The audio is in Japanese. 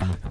ああ。